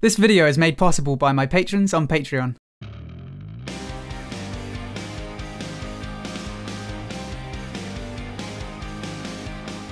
This video is made possible by my patrons on Patreon.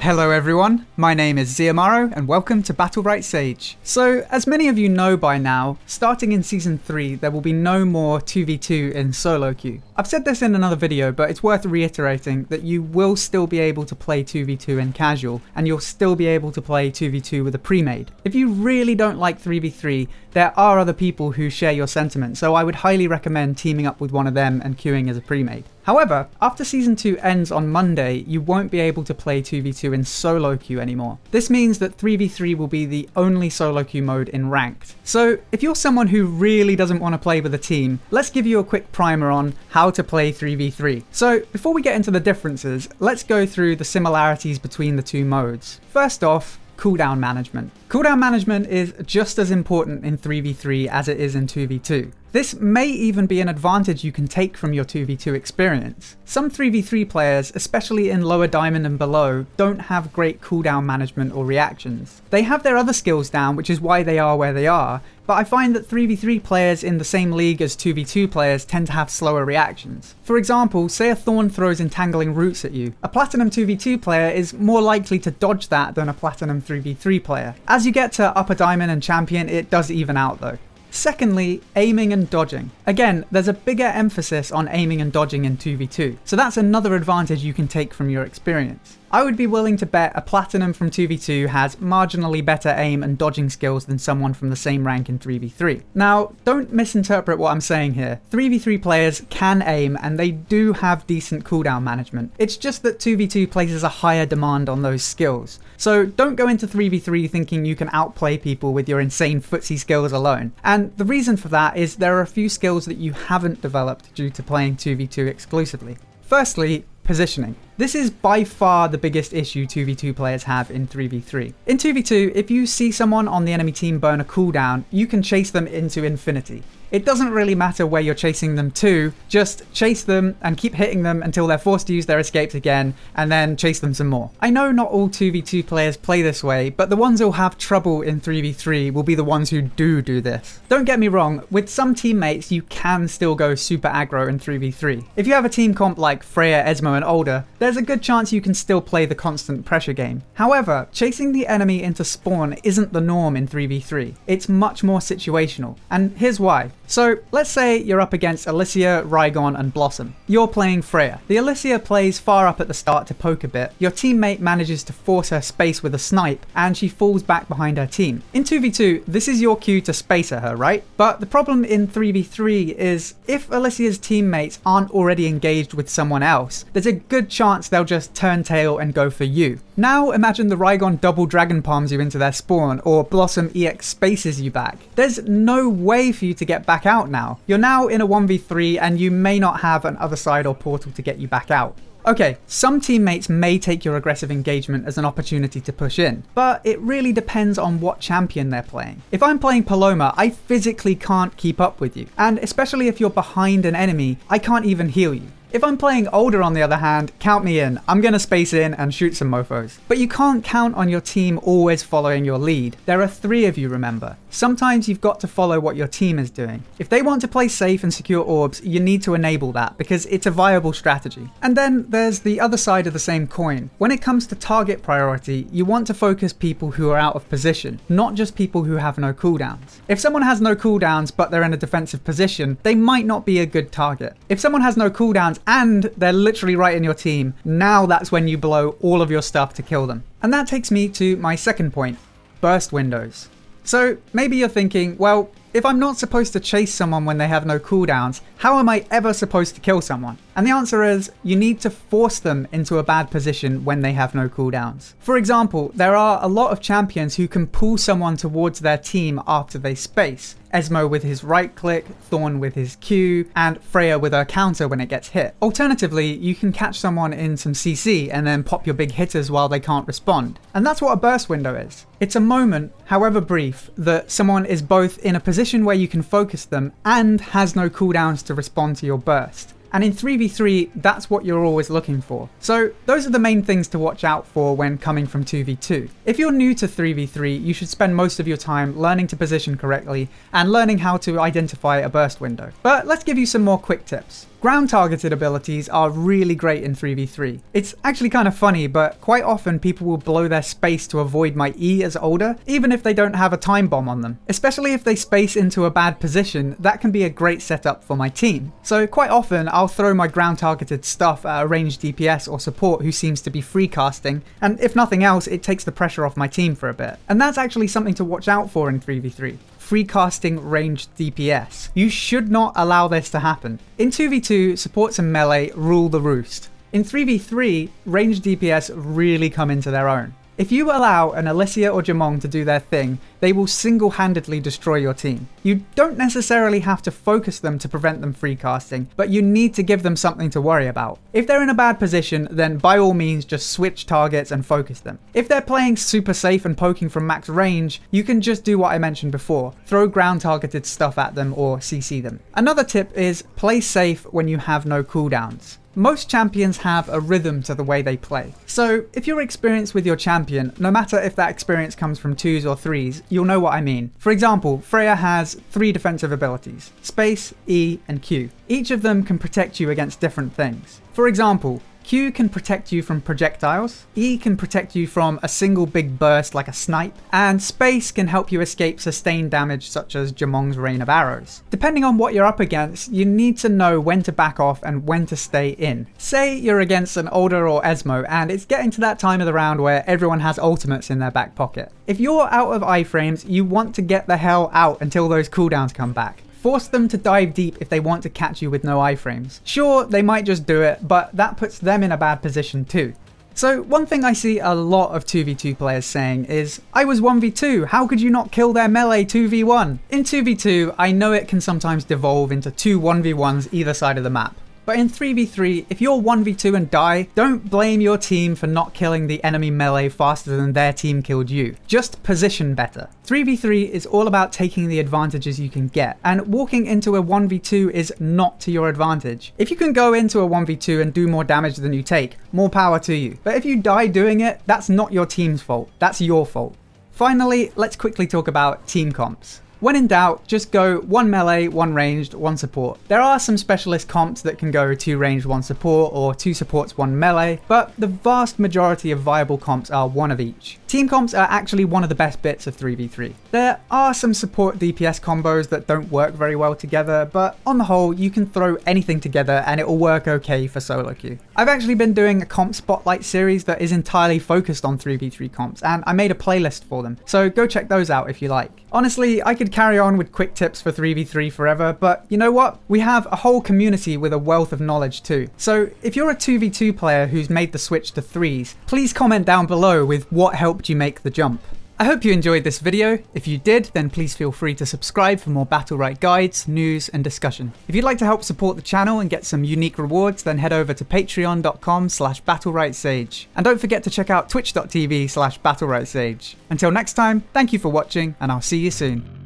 Hello everyone, my name is Xiomaro and welcome to Battlerite Sage. So, as many of you know by now, starting in Season 3 there will be no more 2v2 in solo queue. I've said this in another video, but it's worth reiterating that you will still be able to play 2v2 in casual, and you'll still be able to play 2v2 with a pre-made. If you really don't like 3v3, there are other people who share your sentiment, so I would highly recommend teaming up with one of them and queuing as a pre-made. However, after Season 2 ends on Monday, you won't be able to play 2v2 in solo queue anymore. This means that 3v3 will be the only solo queue mode in Ranked. So if you're someone who really doesn't want to play with a team, let's give you a quick primer on how to play 3v3. So before we get into the differences, let's go through the similarities between the two modes. First off, cooldown management. Cooldown management is just as important in 3v3 as it is in 2v2. This may even be an advantage you can take from your 2v2 experience. Some 3v3 players, especially in lower diamond and below, don't have great cooldown management or reactions. They have their other skills down, which is why they are where they are, but I find that 3v3 players in the same league as 2v2 players tend to have slower reactions. For example, say a Thorn throws entangling roots at you. A Platinum 2v2 player is more likely to dodge that than a Platinum 3v3 player. As you get to Upper Diamond and Champion, it does even out though. Secondly, aiming and dodging. Again, there's a bigger emphasis on aiming and dodging in 2v2, so that's another advantage you can take from your experience. I would be willing to bet a Platinum from 2v2 has marginally better aim and dodging skills than someone from the same rank in 3v3. Now, don't misinterpret what I'm saying here. 3v3 players can aim and they do have decent cooldown management. It's just that 2v2 places a higher demand on those skills. So don't go into 3v3 thinking you can outplay people with your insane footsie skills alone. And the reason for that is there are a few skills that you haven't developed due to playing 2v2 exclusively. Firstly, positioning. This is by far the biggest issue 2v2 players have in 3v3. In 2v2, if you see someone on the enemy team burn a cooldown, you can chase them into infinity. It doesn't really matter where you're chasing them to, just chase them and keep hitting them until they're forced to use their escapes again, and then chase them some more. I know not all 2v2 players play this way, but the ones who'll have trouble in 3v3 will be the ones who do do this. Don't get me wrong, with some teammates you can still go super aggro in 3v3. If you have a team comp like Freya, Ezmo and Oldur, there's a good chance you can still play the constant pressure game. However, chasing the enemy into spawn isn't the norm in 3v3. It's much more situational, and here's why. So let's say you're up against Alysia, Raigon and Blossom. You're playing Freya. The Alysia plays far up at the start to poke a bit. Your teammate manages to force her space with a snipe and she falls back behind her team. In 2v2, this is your cue to spacer her, right? But the problem in 3v3 is if Alysia's teammates aren't already engaged with someone else, there's a good chance they'll just turn tail and go for you. Now imagine the Raigon double dragon palms you into their spawn or Blossom EX spaces you back. There's no way for you to get back out now. You're now in a 1v3 and you may not have an other side or portal to get you back out. Okay, some teammates may take your aggressive engagement as an opportunity to push in, but it really depends on what champion they're playing. If I'm playing Poloma, I physically can't keep up with you, and especially if you're behind an enemy, I can't even heal you. If I'm playing Oldur on the other hand, count me in. I'm gonna space in and shoot some mofos. But you can't count on your team always following your lead. There are three of you, remember. Sometimes you've got to follow what your team is doing. If they want to play safe and secure orbs, you need to enable that because it's a viable strategy. And then there's the other side of the same coin. When it comes to target priority, you want to focus people who are out of position, not just people who have no cooldowns. If someone has no cooldowns but they're in a defensive position, they might not be a good target. If someone has no cooldowns and they're literally right in your team, now that's when you blow all of your stuff to kill them. And that takes me to my second point, burst windows. So maybe you're thinking, well, if I'm not supposed to chase someone when they have no cooldowns, how am I ever supposed to kill someone? And the answer is, you need to force them into a bad position when they have no cooldowns. For example, there are a lot of champions who can pull someone towards their team after they space. Ezmo with his right click, Thorn with his Q, and Freya with her counter when it gets hit. Alternatively, you can catch someone in some CC and then pop your big hitters while they can't respond. And that's what a burst window is. It's a moment, however brief, that someone is both in a position where you can focus them and has no cooldowns to respond to your burst. And in 3v3, that's what you're always looking for. So those are the main things to watch out for when coming from 2v2. If you're new to 3v3, you should spend most of your time learning to position correctly and learning how to identify a burst window. But let's give you some more quick tips. Ground targeted abilities are really great in 3v3. It's actually kind of funny, but quite often people will blow their space to avoid my E as Oldur, even if they don't have a time bomb on them. Especially if they space into a bad position, that can be a great setup for my team. So quite often I'll throw my ground targeted stuff at a ranged DPS or support who seems to be free casting, and if nothing else, it takes the pressure off my team for a bit. And that's actually something to watch out for in 3v3 free casting ranged DPS. You should not allow this to happen. In 2v2, supports and melee rule the roost. In 3v3, ranged DPS really come into their own. If you allow an Alysia or Jumong to do their thing, they will single-handedly destroy your team. You don't necessarily have to focus them to prevent them free casting, but you need to give them something to worry about. If they're in a bad position, then by all means just switch targets and focus them. If they're playing super safe and poking from max range, you can just do what I mentioned before, throw ground targeted stuff at them or CC them. Another tip is play safe when you have no cooldowns. Most champions have a rhythm to the way they play. So if you're experienced with your champion, no matter if that experience comes from twos or threes, you'll know what I mean. For example, Freya has three defensive abilities, space, E, and Q. Each of them can protect you against different things. For example, Q can protect you from projectiles, E can protect you from a single big burst like a snipe, and Space can help you escape sustained damage such as Jumong's Rain of Arrows. Depending on what you're up against, you need to know when to back off and when to stay in. Say you're against an Oldur or Ezmo and it's getting to that time of the round where everyone has ultimates in their back pocket. If you're out of iframes, you want to get the hell out until those cooldowns come back. Force them to dive deep if they want to catch you with no iframes. Sure, they might just do it, but that puts them in a bad position too. So one thing I see a lot of 2v2 players saying is, I was 1v2, how could you not kill their melee 2v1? In 2v2, I know it can sometimes devolve into two 1v1s either side of the map. But in 3v3, if you're 1v2 and die, don't blame your team for not killing the enemy melee faster than their team killed you. Just position better. 3v3 is all about taking the advantages you can get, and walking into a 1v2 is not to your advantage. If you can go into a 1v2 and do more damage than you take, more power to you. But if you die doing it, that's not your team's fault, that's your fault. Finally, let's quickly talk about team comps. When in doubt, just go one melee, one ranged, one support. There are some specialist comps that can go two ranged, one support, or two supports, one melee, but the vast majority of viable comps are one of each. Team comps are actually one of the best bits of 3v3. There are some support DPS combos that don't work very well together, but on the whole, you can throw anything together and it will work okay for solo queue. I've actually been doing a comp spotlight series that is entirely focused on 3v3 comps, and I made a playlist for them, so go check those out if you like. Honestly, I could carry on with quick tips for 3v3 forever, but you know what? We have a whole community with a wealth of knowledge too. So if you're a 2v2 player who's made the switch to 3s, please comment down below with what helped you make the jump. I hope you enjoyed this video. If you did, then please feel free to subscribe for more Battlerite guides, news, and discussion. If you'd like to help support the channel and get some unique rewards, then head over to patreon.com slash battleritesage. And don't forget to check out twitch.tv slash battleritesage. Until next time, thank you for watching, and I'll see you soon.